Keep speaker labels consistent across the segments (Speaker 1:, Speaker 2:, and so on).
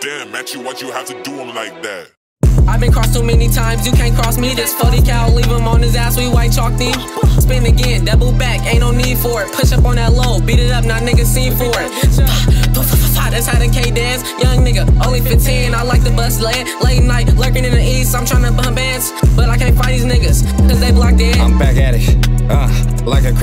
Speaker 1: Damn, Matthew, why'd you have to do him like that?
Speaker 2: I've been crossed too many times, you can't cross me. This 40 cal, leave him on his ass, we white chalk theme. Spin again, double back, ain't no need for it. Push up on that low, beat it up, now niggas seen for it. That's how the K dance. Young nigga, only 15, I like the bus late. Late night, lurking in the east, I'm trying to bump bands. But I can't fight these niggas, cause they blocked in.
Speaker 3: I'm back at it.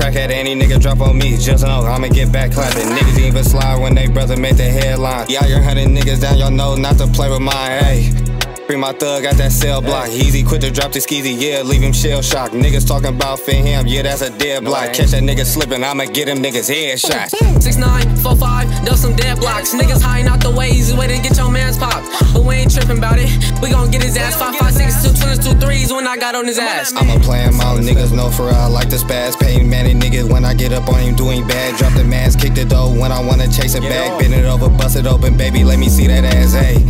Speaker 3: Like crackhead, any nigga drop on me. Just know I'ma get back clapping. Niggas even slide when they brother make the headline. Y'all young hunting niggas down your nose, not to play with mine, hey. Free my thug, got that cell block. Easy, quit to drop the skeezy, yeah, leave him shell shocked. Niggas talking about for him, yeah, that's a dead block. Catch that nigga slipping, I'ma get him niggas headshots.
Speaker 2: 6945, done some dead blocks. Niggas hiding out the way, easy way to get your man's popped. But we ain't tripping about it, we gon' get his ass. 5, 5, 6, 2, 20s, 2, 3s when I got on his ass.
Speaker 3: I'm a playing mouth, niggas know for real, I like the spaz. Paying many niggas when I get up on him doing bad. Drop the mask, kick the dough when I wanna chase it back. Bend it over, bust it open, baby, let me see that ass, hey.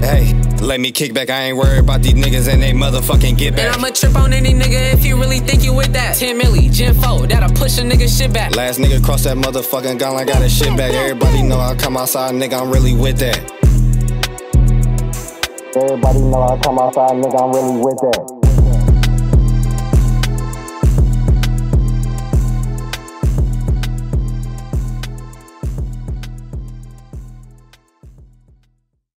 Speaker 3: Hey, let me kick back. I ain't worried about these niggas and they motherfucking get back.
Speaker 2: And I'ma trip on any nigga if you really think you with that. 10 milli, Gen 4, that'll push a nigga shit back.
Speaker 3: Last nigga cross that motherfucking gun, I got a shit back. Everybody know I come outside, nigga, I'm really with that. Everybody know I come outside, nigga, I'm really with that.